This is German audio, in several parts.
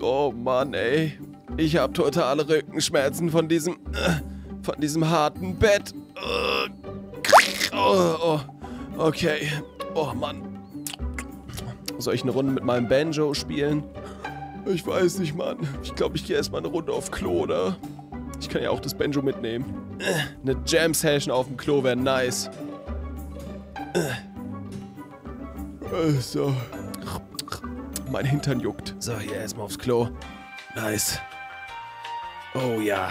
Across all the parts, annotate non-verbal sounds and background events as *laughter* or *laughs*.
Oh Mann, ey. Ich habe totale Rückenschmerzen von diesem, von diesem harten Bett. Oh, okay. Oh Mann. Soll ich eine Runde mit meinem Banjo spielen? Ich weiß nicht, Mann. Ich glaube, ich gehe erstmal eine Runde auf Klo, oder? Ich kann ja auch das Banjo mitnehmen. Eine Jam-Session auf dem Klo wäre nice. So. Mein Hintern juckt. So, hier erstmal aufs Klo. Nice. Oh ja.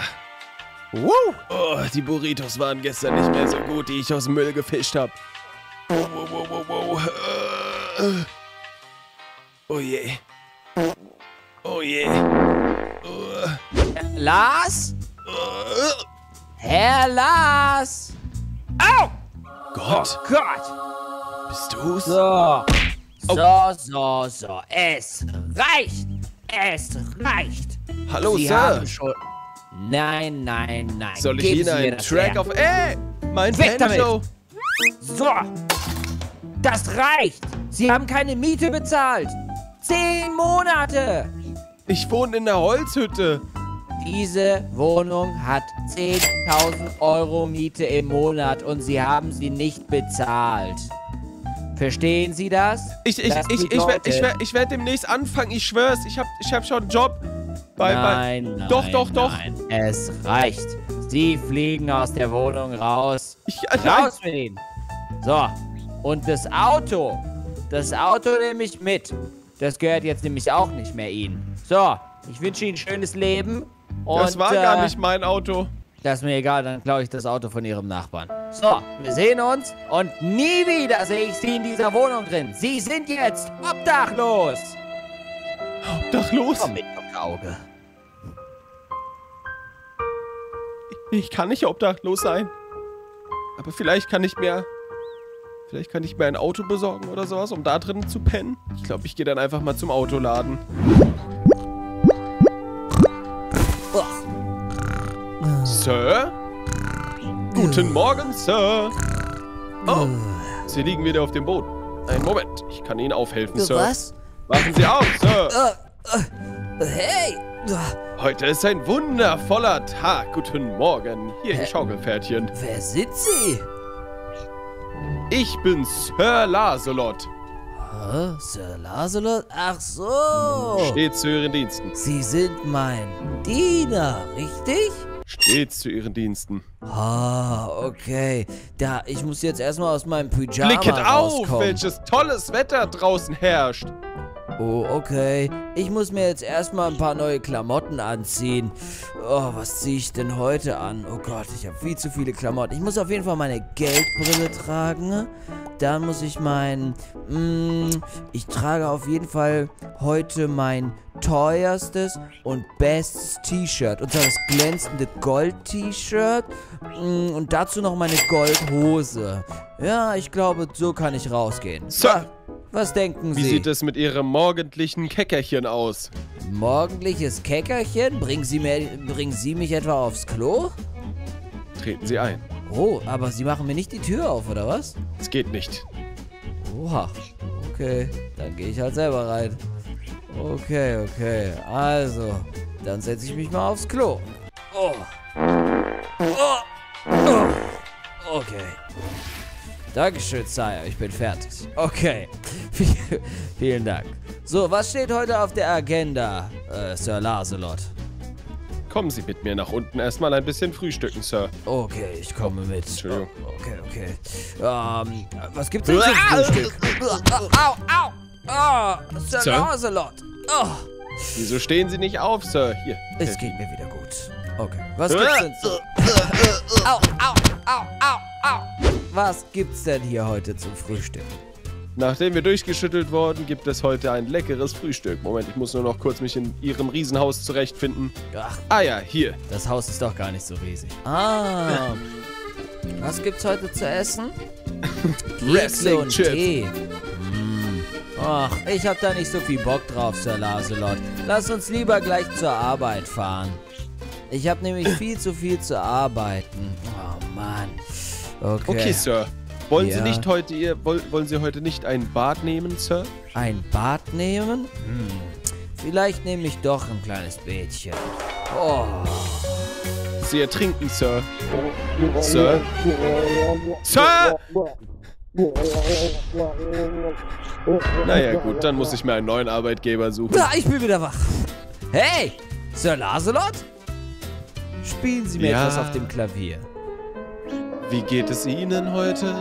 Woo! Oh, die Burritos waren gestern nicht mehr so gut, die ich aus dem Müll gefischt habe. Wow, wow, wow, wow. Uh, oh je. Oh je. Uh, Lars? uh, Herr Lars? Au! Gott, Gott! Bist du's? So. So, so, so. Es reicht. Es reicht. Hallo, Sie Sir. Nein, nein, nein. Soll ich Ihnen einen Track her. auf... Ey! Mein! Banjo! So. Das reicht. Sie haben keine Miete bezahlt. Zehn Monate. Ich wohne in der Holzhütte. Diese Wohnung hat 10.000 Euro Miete im Monat und Sie haben sie nicht bezahlt. Verstehen Sie das? Ich, ich, Das ich, ich, werd- ich, bedeutet- werd- ich werde demnächst anfangen, ich schwör's. Ich hab, ich hab schon einen Job. Bei, Nein, bei, nein, Doch, doch, doch. Nein. Es reicht. Sie fliegen aus der Wohnung raus. Ich, äh. Raus mit Ihnen. So. Und das Auto. Das Auto nehme ich mit. Das gehört jetzt nämlich auch nicht mehr Ihnen. So. Ich wünsche Ihnen ein schönes Leben. Und, Das war gar äh, nicht mein Auto. Das ist mir egal, dann klaue ich das Auto von Ihrem Nachbarn. So, wir sehen uns und nie wieder sehe ich Sie in dieser Wohnung drin. Sie sind jetzt obdachlos. Obdachlos? Komm mit. Auge. Ich kann nicht obdachlos sein. Aber vielleicht kann ich mir. Vielleicht kann ich mir ein Auto besorgen oder sowas, um da drin zu pennen. Ich glaube, ich gehe dann einfach mal zum Autoladen. Sir? Guten Morgen, Sir. Oh, Sie liegen wieder auf dem Boden. Einen Moment, ich kann Ihnen aufhelfen, Sir. Was? Wachen Sie auf, Sir. Hey! Heute ist ein wundervoller Tag. Guten Morgen. Hier, Ihr Schaukelpferdchen. Wer sind Sie? Ich bin Sir Laselot. Hä? Sir Lancelot? Ach so. Stets zu Ihren Diensten. Sie sind mein Diener, richtig? Stets zu Ihren Diensten. Ah, okay. Da, ich muss jetzt erstmal aus meinem Pyjama Blicket auf, rauskommen. welches tolles Wetter draußen herrscht. Oh, okay. Ich muss mir jetzt erstmal ein paar neue Klamotten anziehen. Oh, was ziehe ich denn heute an? Oh Gott, ich habe viel zu viele Klamotten. Ich muss auf jeden Fall meine Geldbrille tragen. Dann muss ich mein... Mm, ich trage auf jeden Fall heute mein teuerstes und bestes T-Shirt. Und zwar das glänzende Gold-T-Shirt. Mm, und dazu noch meine Goldhose. Ja, ich glaube, so kann ich rausgehen. Sir. Was denken Wie Sie? sieht es mit Ihrem morgendlichen Keckerchen aus? Morgendliches Keckerchen? Bringen Sie, mir, bringen Sie mich etwa aufs Klo? Treten Sie ein. Oh, aber Sie machen mir nicht die Tür auf, oder was? Es geht nicht. Oha. Okay, dann gehe ich halt selber rein. Okay, okay. Also, dann setze ich mich mal aufs Klo. Oh. Oh. Oh. Okay. Dankeschön, Sire. Ich bin fertig. Okay. *laughs* Vielen Dank. So, was steht heute auf der Agenda, äh, Sir Lancelot? Kommen Sie mit mir nach unten erstmal ein bisschen frühstücken, Sir. Okay, ich komme mit. Entschuldigung. Okay, okay. Ähm, was gibt's denn zum Frühstück? Au, au, au. Sir, Sir? Lancelot. Oh, Wieso stehen Sie nicht auf, Sir? Hier. es geht mir wieder gut. Okay, was gibt's denn so? Au, au, au, au, au. Was gibt's denn hier heute zum Frühstück? Nachdem wir durchgeschüttelt wurden, gibt es heute ein leckeres Frühstück. Moment, ich muss nur noch kurz mich in Ihrem Riesenhaus zurechtfinden. Ach, Ah ja, hier. das Haus ist doch gar nicht so riesig. Ah. Was gibt's heute zu essen? *laughs* Wrestling und Chips. Tee. Mm. Ach, ich hab da nicht so viel Bock drauf, Sir Lancelot. Lass uns lieber gleich zur Arbeit fahren. Ich hab nämlich viel zu viel zu arbeiten. Oh Mann. Okay. Okay, Sir. Wollen Ja. Sie nicht heute, ihr, woll, wollen Sie heute nicht ein Bad nehmen, Sir? Ein Bad nehmen? Hm. Vielleicht nehme ich doch ein kleines Bädchen. Oh, Sie ertrinken, Sir. Sir? Sir! Naja, gut, dann muss ich mir einen neuen Arbeitgeber suchen. da, ich bin wieder wach. Hey, Sir Lancelot? Spielen Sie mir Ja. etwas auf dem Klavier. Wie geht es Ihnen heute?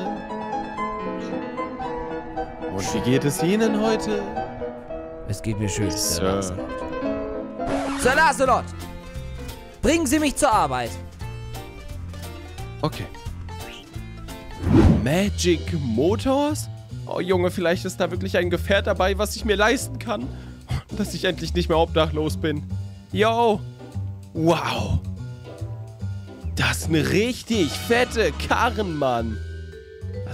Und wie geht es Ihnen heute? Es geht mir schön, Sir, Sir. Lancelot. Bringen Sie mich zur Arbeit. Okay. Magic Motors? Oh Junge, vielleicht ist da wirklich ein Gefährt dabei, was ich mir leisten kann. Dass ich endlich nicht mehr obdachlos bin. Yo! Wow! Das ist eine richtig fette Karren, Mann.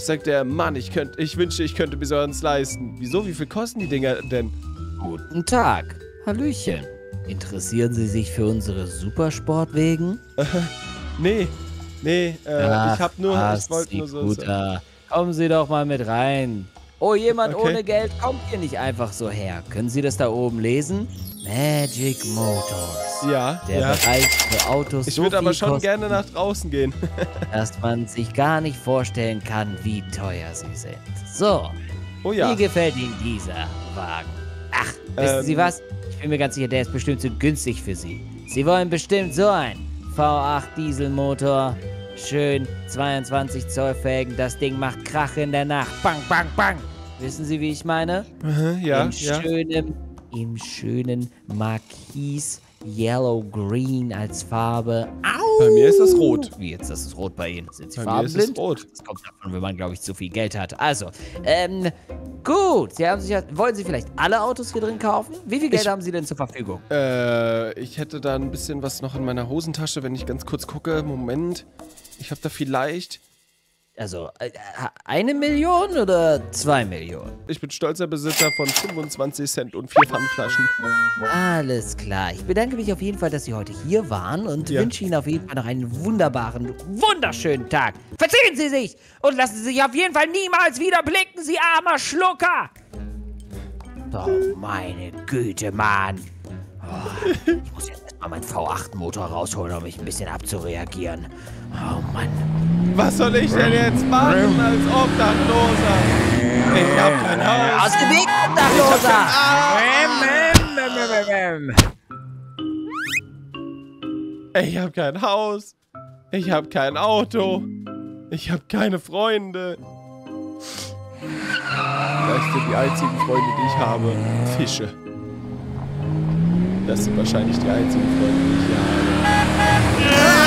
Sagt der Mann? Ich, könnt, ich wünschte, ich könnte mir so eins leisten. Wieso? Wie viel kosten die Dinger denn? Guten Tag. Hallöchen. Interessieren Sie sich für unsere Supersportwegen? *laughs* Nee, nee, äh, Ach, ich hab nur, was, ich wollte nur so. Guter. Kommen Sie doch mal mit rein. Oh, jemand Okay. ohne Geld kommt hier nicht einfach so her. Können Sie das da oben lesen? Magic Motors. Ja, Der ja. Bereich für Autos Ich so würde aber schon kosten, gerne nach draußen gehen. *laughs* dass man sich gar nicht vorstellen kann, wie teuer sie sind. So, Oh ja. wie gefällt Ihnen dieser Wagen? Ach, wissen Ähm. Sie was? Ich bin mir ganz sicher, der ist bestimmt zu günstig für Sie. Sie wollen bestimmt so ein V8 Dieselmotor. Schön 22 Zoll Felgen. Das Ding macht Krach in der Nacht. Bang, bang, bang. Wissen Sie, wie ich meine? Ja, Im ja. schönen, im schönen Marquis Yellow Green als Farbe. Au! Bei mir ist es rot. Wie jetzt? Das ist rot bei Ihnen. Sind Sie Bei mir ist es farbenblind? rot. Das kommt davon, wenn man, glaube ich, zu viel Geld hat. Also, ähm, gut. Sie haben sich wollen Sie vielleicht alle Autos hier drin kaufen? Wie viel Geld Ich- haben Sie denn zur Verfügung? Äh, ich hätte da ein bisschen was noch in meiner Hosentasche, wenn ich ganz kurz gucke. Moment. Ich habe da vielleicht. Also, äh, eine Million oder zwei Millionen? Ich bin stolzer Besitzer von 25 Cent und vier Pfandflaschen. Alles klar. Ich bedanke mich auf jeden Fall, dass Sie heute hier waren und Ja. wünsche Ihnen auf jeden Fall noch einen wunderbaren, wunderschönen Tag. Verziehen Sie sich und lassen Sie sich auf jeden Fall niemals wieder blicken, Sie armer Schlucker. Oh, meine Güte, Mann. Oh, ich muss jetzt erstmal meinen V8-Motor rausholen, um mich ein bisschen abzureagieren. Oh, Mann. Was soll ich denn jetzt machen als Obdachloser? Ich hab kein Haus. Aus dem Weg, Obdachloser! Ich hab kein Haus. Ich hab kein Auto. Ich hab keine Freunde. Vielleicht sind die einzigen Freunde, die ich habe, Fische. Das sind wahrscheinlich die einzigen Freunde, die ich hier habe.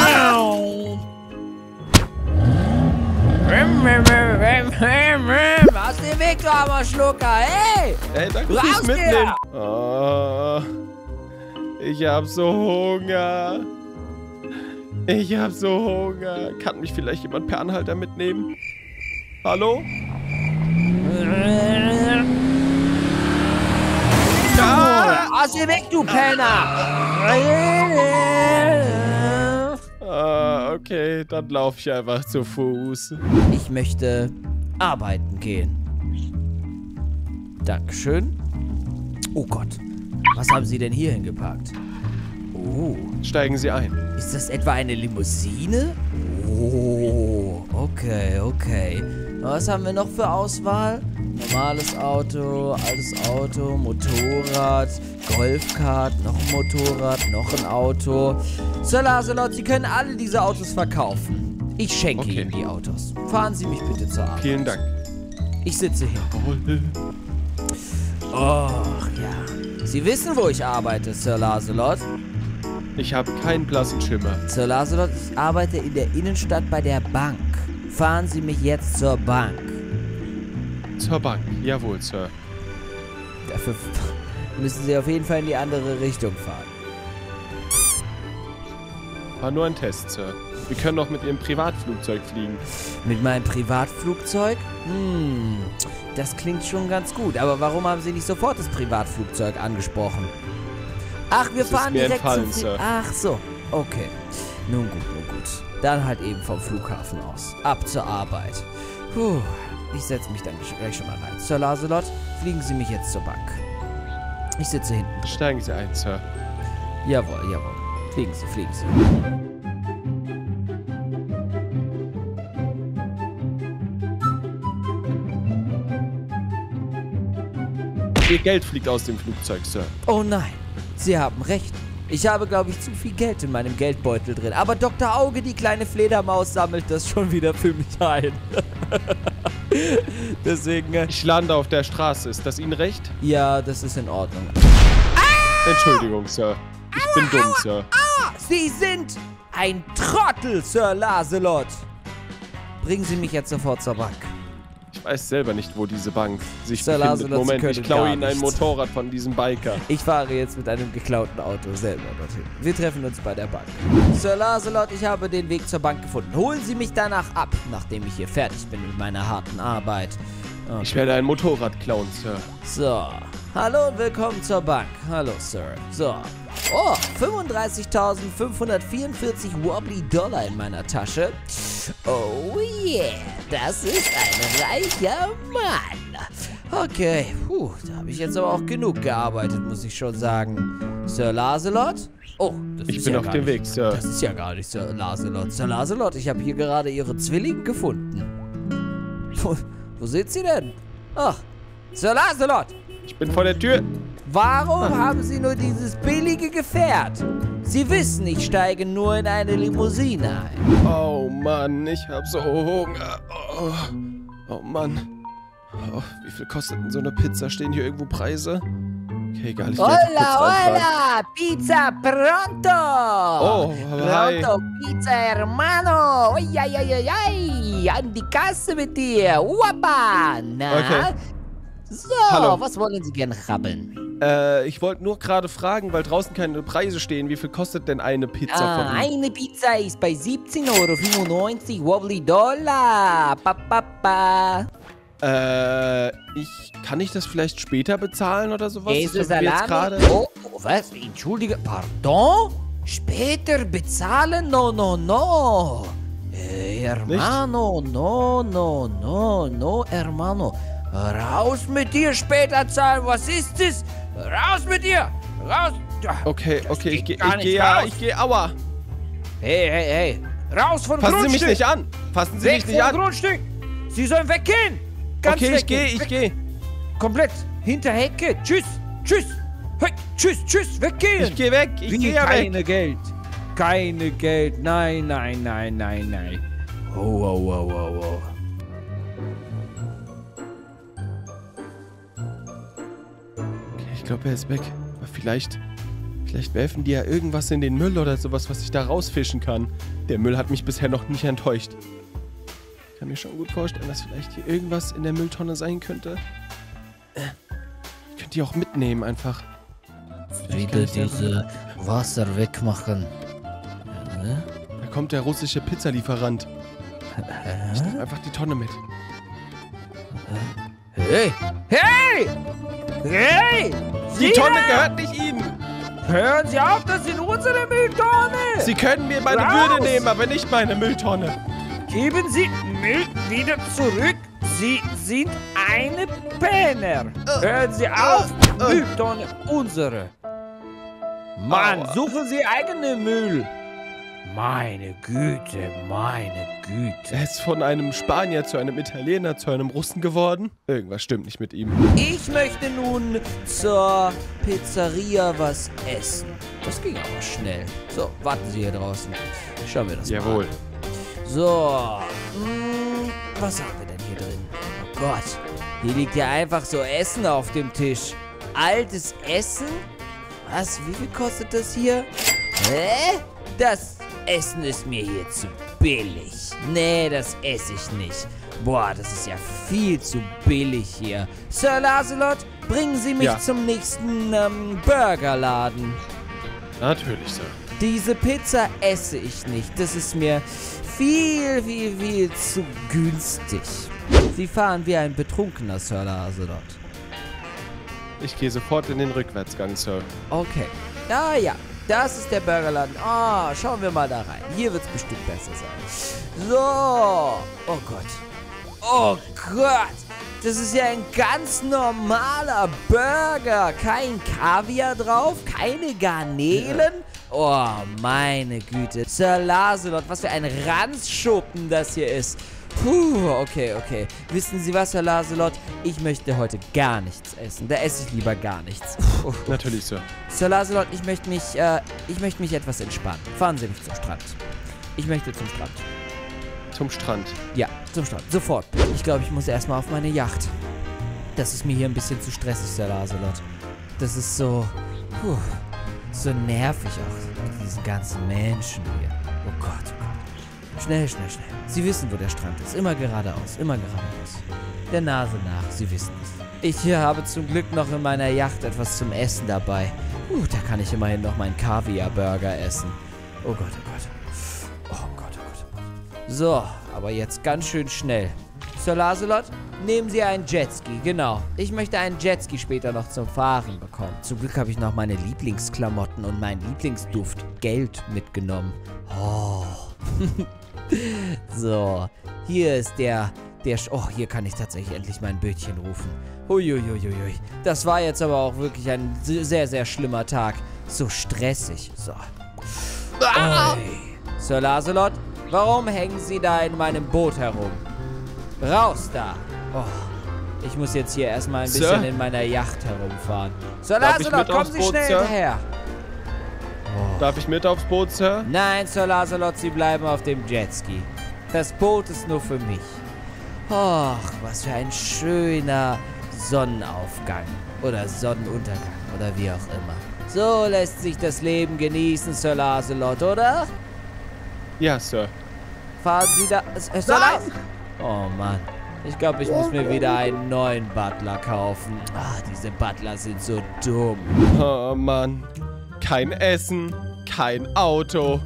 Aus dem Weg, du armer Schlucker! Hey! Ey, danke fürs! Mitnehmen. Oh, ich hab so Hunger. Ich hab so Hunger. Kann mich vielleicht jemand per Anhalter mitnehmen? Hallo? Aus dem Weg, du Penner! Ah, okay, dann laufe ich einfach zu Fuß. Ich möchte arbeiten gehen. Dankeschön. Oh Gott. Was haben Sie denn hier hingepackt? Oh. Steigen Sie ein. Ist das etwa eine Limousine? Oh. Okay, okay. Was haben wir noch für Auswahl? Normales Auto, altes Auto, Motorrad, Golfkart, noch ein Motorrad, noch ein Auto. Sir Lancelot, Sie können alle diese Autos verkaufen. Ich schenke Okay. Ihnen die Autos. Fahren Sie mich bitte zur Arbeit. Vielen Dank. Ich sitze hier. Och, ja. Sie wissen, wo ich arbeite, Sir Lancelot. Ich habe keinen blassen Schimmer. Sir Lancelot, ich arbeite in der Innenstadt bei der Bank. Fahren Sie mich jetzt zur Bank. Zur Bank. Jawohl, Sir. Dafür *laughs* müssen Sie auf jeden Fall in die andere Richtung fahren. War nur ein Test, Sir. Wir können auch mit Ihrem Privatflugzeug fliegen. Mit meinem Privatflugzeug? Hm, das klingt schon ganz gut. Aber warum haben Sie nicht sofort das Privatflugzeug angesprochen? Ach, wir Das fahren direkt entfallen, zum Sir. Ach so, okay. Nun gut, nun gut. Dann halt eben vom Flughafen aus. Ab zur Arbeit. Puh, ich setze mich dann gleich schon mal rein. Sir Lancelot, fliegen Sie mich jetzt zur Bank. Ich sitze hinten. Steigen Sie ein, Sir. Jawohl, jawohl. Fliegen Sie, fliegen Sie. Ihr Geld fliegt aus dem Flugzeug, Sir. Oh nein, Sie haben recht. Ich habe, glaube ich, zu viel Geld in meinem Geldbeutel drin. Aber Dr. Auge, die kleine Fledermaus, sammelt das schon wieder für mich ein. *laughs* Deswegen. Äh, ich lande auf der Straße. Ist das Ihnen recht? Ja, das ist in Ordnung. Ah! Entschuldigung, Sir. Ich aua, bin dumm, aua, Sir. Sie sind ein Trottel, Sir Laselot. Bringen Sie mich jetzt sofort zur Bank. Ich weiß selber nicht, wo diese Bank sich Sir befindet. Laselot, Moment, ich klaue Ihnen ein Motorrad von diesem Biker. Ich fahre jetzt mit einem geklauten Auto selber dorthin. Wir treffen uns bei der Bank. Sir Laselot, ich habe den Weg zur Bank gefunden. Holen Sie mich danach ab, nachdem ich hier fertig bin mit meiner harten Arbeit. Okay. Ich werde ein Motorrad klauen, Sir. So. Hallo und willkommen zur Bank. Hallo, Sir. So. Oh, 35.544 Wobbly Dollar in meiner Tasche. Oh yeah, das ist ein reicher Mann. Okay, puh, da habe ich jetzt aber auch genug gearbeitet, muss ich schon sagen. Sir Laselot? Oh, das ich ist bin ja auf dem Weg, Sir. Das ist ja gar nicht Sir Laselot. Sir Laselot, ich habe hier gerade Ihre Zwillinge gefunden. Wo, wo sind Sie denn? Ach, Sir Laselot! Ich bin vor der Tür. Warum haben Sie nur dieses billige Gefährt? Sie wissen, ich steige nur in eine Limousine ein. Oh Mann, ich hab so Hunger. Oh, oh Mann. Oh, wie viel kostet denn so eine Pizza? Stehen hier irgendwo Preise? Okay, egal, ich Hola, hola, Pizza pronto! Oh, hi. Pronto, Pizza hermano! Ai. An die Kasse mit dir! Wappa! Na? Okay. So, Hallo. was wollen Sie gerne haben? Äh, ich wollte nur gerade fragen, weil draußen keine Preise stehen. Wie viel kostet denn eine Pizza ah, von Ihnen? Eine Pizza ist bei 17,95 Euro. Wobbly Dollar. Pa, pa, pa. Äh, ich, kann ich das vielleicht später bezahlen oder sowas? Käse, Salami? Oh, was? Entschuldige, pardon? Später bezahlen? No, no, no. Eh, hermano, Nicht? no, no, no, no, hermano. Raus mit dir, später zahlen. Was ist das? Raus mit dir. Raus. Okay, okay, ich gehe ich geh, ja, ich gehe, aua. Hey, hey, hey. Raus von Fassen Grundstück. Sie mich nicht an. Fassen Sie Weg mich nicht an. Grundstück. Sie sollen weggehen. Ganz okay, ich gehe, ich gehe. Komplett. Hinter Hecke. Tschüss. Tschüss. Hey, tschüss, tschüss. Weggehen. Ich gehe weg. Ich gehe ja Keine Geld. Keine Geld. Nein, nein, nein, nein, nein. Oh, oh, oh, oh, oh. Ich glaube, er ist weg. Aber vielleicht... Vielleicht werfen die ja irgendwas in den Müll oder sowas, was ich da rausfischen kann. Der Müll hat mich bisher noch nicht enttäuscht. Ich kann mir schon gut vorstellen, dass vielleicht hier irgendwas in der Mülltonne sein könnte. Äh, ich könnte die auch mitnehmen einfach. Wieder diese Wasser wegmachen. Ja. Da kommt der russische Pizzalieferant. Ich nehme einfach die Tonne mit. Hey! Hey! Hey! Die Tonne gehört nicht Ihnen! Hören Sie auf, das sind unsere Mülltonne! Sie können mir meine Raus. Würde nehmen, aber nicht meine Mülltonne. Geben Sie Müll wieder zurück. Sie sind eine Penner. Hören Sie auf, Mülltonne unsere. Mann, suchen Sie eigene Müll. Meine Güte, meine Güte. Er ist von einem Spanier zu einem Italiener zu einem Russen geworden. Irgendwas stimmt nicht mit ihm. Ich möchte nun zur Pizzeria was essen. Das ging aber schnell. So, warten Sie hier draußen. Schauen wir das Jawohl. mal an. So, mh, hm, was haben wir denn hier drin? Oh Gott, hier liegt ja einfach so Essen auf dem Tisch. Altes Essen? Was, wie viel kostet das hier? Hä? Das Essen ist mir hier zu billig. Nee, das esse ich nicht. Boah, das ist ja viel zu billig hier. Sir Lancelot, bringen Sie mich ja. zum nächsten ähm, Burgerladen. Natürlich, Sir. Diese Pizza esse ich nicht. Das ist mir viel, viel, viel zu günstig. Sie fahren wie ein betrunkener Sir Lancelot. Ich gehe sofort in den Rückwärtsgang, Sir. Okay. Ja, ja. Das ist der Burgerladen. Ah, oh, schauen wir mal da rein. Hier wird es bestimmt besser sein. So. Oh Gott. Oh Gott, das ist ja ein ganz normaler Burger. Kein Kaviar drauf, keine Garnelen. Oh, meine Güte. Sir Lancelot, was für ein Ranzschuppen das hier ist. Puh, okay, okay. Wissen Sie was, Herr Lancelot? Ich möchte heute gar nichts essen. Da esse ich lieber gar nichts. Natürlich, Sir. Sir Lancelot, ich möchte mich, äh, ich möchte mich etwas entspannen. Fahren Sie mich zum Strand. Ich möchte zum Strand. Zum Strand. Ja, zum Strand. Sofort. Ich glaube, ich muss erstmal auf meine Yacht. Das ist mir hier ein bisschen zu stressig, Sir Lancelot. Das ist so, puh, so nervig auch mit diesen ganzen Menschen hier. Oh Gott, oh Gott. Schnell, schnell, schnell. Sie wissen, wo der Strand ist. Immer geradeaus, immer geradeaus. Der Nase nach, Sie wissen es. Ich hier habe zum Glück noch in meiner Yacht etwas zum Essen dabei. Uh, da kann ich immerhin noch meinen Kaviar-Burger essen. Oh Gott, oh Gott. Oh Gott, oh Gott, oh Gott. So, aber jetzt ganz schön schnell. Sir Lancelot, nehmen Sie einen Jetski, genau. Ich möchte einen Jetski später noch zum Fahren bekommen. Zum Glück habe ich noch meine Lieblingsklamotten und meinen Lieblingsduft Geld mitgenommen. Oh. *laughs* *laughs* so, hier ist der, der, Sch oh, hier kann ich tatsächlich endlich mein Bötchen rufen. Huiuiuiui, das war jetzt aber auch wirklich ein sehr, sehr schlimmer Tag. So stressig, so. Oi. Sir Lancelot, warum hängen Sie da in meinem Boot herum? Raus da! Oh, ich muss jetzt hier erstmal ein bisschen Sir? in meiner Yacht herumfahren. Sir Lancelot, kommen Sie Boot, schnell Sir? hinterher. Darf ich mit aufs Boot, Sir? Nein, Sir Lancelot, Sie bleiben auf dem Jetski. Das Boot ist nur für mich. Och, was für ein schöner Sonnenaufgang. Oder Sonnenuntergang. Oder wie auch immer. So lässt sich das Leben genießen, Sir Lancelot, oder? Ja, Sir. Fahren Sie da... Sir Lan- Oh Mann. Ich glaube, ich muss mir wieder einen neuen Butler kaufen. Ah, diese Butler sind so dumm. Oh Mann. Kein Essen, kein Auto,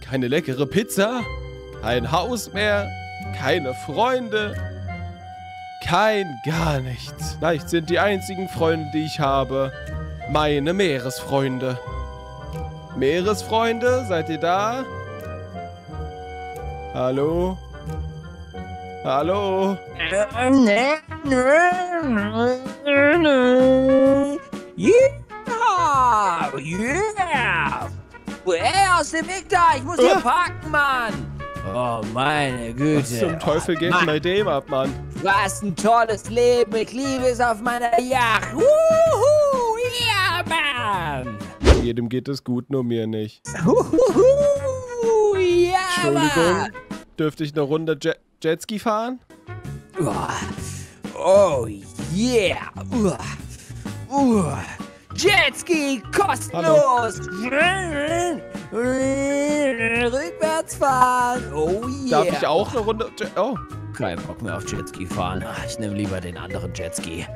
keine leckere Pizza, kein Haus mehr, keine Freunde, kein gar nichts. Vielleicht sind die einzigen Freunde, die ich habe, meine Meeresfreunde. Meeresfreunde, seid ihr da? Hallo? Hallo? Yeah! Yeah! Hey, aus dem Weg da! Ich muss hier Ah. parken, Mann! Oh, meine Güte. Was zum Teufel geht Mann. bei dem ab, Mann? Was ein tolles Leben. Ich liebe es auf meiner Yacht. Wuhu! Ja, Mann! Jedem geht es gut, nur mir nicht. Wuhu! Ja, Entschuldigung, Mann! dürfte ich eine Runde Jet Jetski fahren? Oh, yeah! Uh, uh. Jetski kostenlos! Rückwärts fahren! Oh yeah! Darf ich auch eine Runde Oh, Kein Bock mehr auf Jetski fahren. Ah, Ich nehme lieber den anderen Jetski.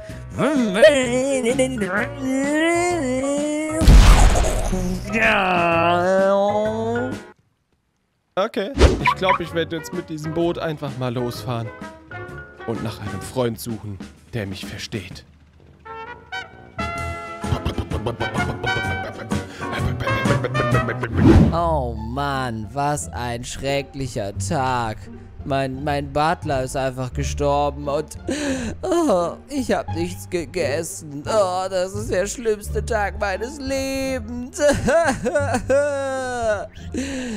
okay. Ich glaube, ich werde jetzt mit diesem Boot einfach mal losfahren. Und nach einem Freund suchen, der mich versteht. Oh Mann, was ein schrecklicher Tag. Mein, mein Butler ist einfach gestorben und oh, ich habe nichts gegessen. Oh, das ist der schlimmste Tag meines Lebens. *laughs*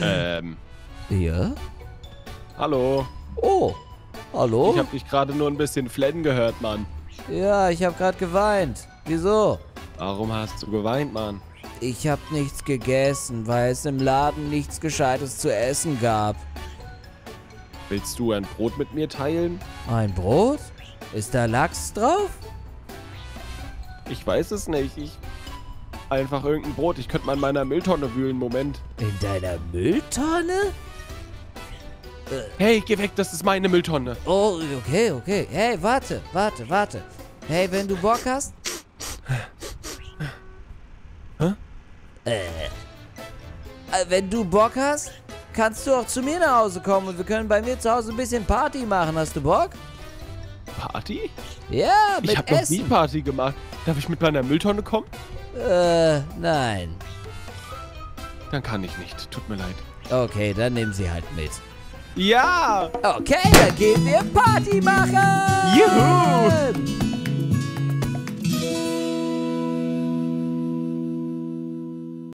Ähm, ja? hallo. Oh, hallo? Ich habe dich gerade nur ein bisschen flennen gehört, Mann. ja, ich habe gerade geweint. Wieso? Warum hast du geweint, Mann? Ich habe nichts gegessen, weil es im Laden nichts Gescheites zu essen gab. Willst du ein Brot mit mir teilen? Ein Brot? Ist da Lachs drauf? Ich weiß es nicht. Ich. Einfach irgendein Brot. Ich könnte mal in meiner Mülltonne wühlen. Moment. In deiner Mülltonne? Hey, geh weg, das ist meine Mülltonne. Oh, okay, okay. Hey, warte, warte, warte. Hey, wenn du Bock hast. Hä? Äh. äh, Wenn du Bock hast, kannst du auch zu mir nach Hause kommen und wir können bei mir zu Hause ein bisschen Party machen. Hast du Bock? Party? Ja, mit Ich habe noch nie. Party gemacht. Darf ich mit meiner Mülltonne kommen? Äh, nein. Dann kann ich nicht. Tut mir leid. Okay, dann nehmen sie halt mit. Ja! Okay, dann gehen wir Party machen! Juhu!